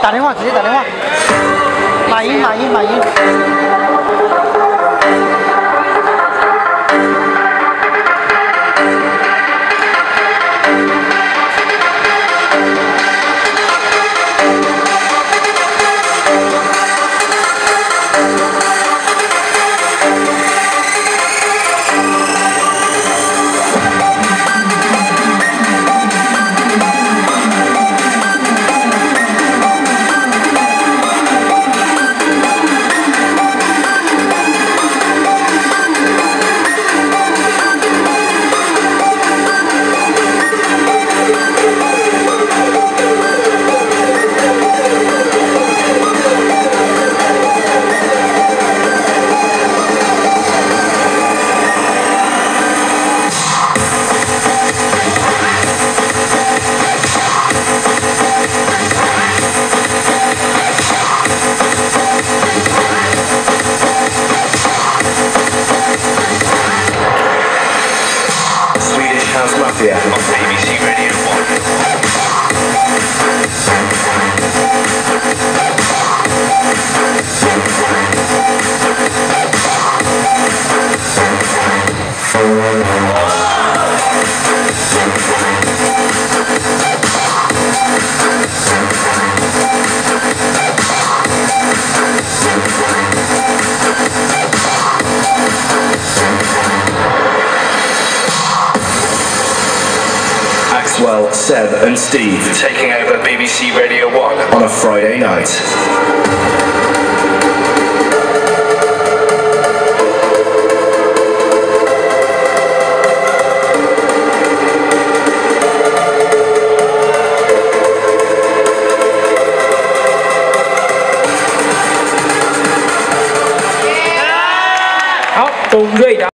打电话直接打电话。马英，马英，马英。House Mafia. On BBC Radio Axwell, Seb and Steve. Taking over BBC Radio 1 on a Friday night. Don't.